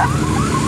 Ha ha ha!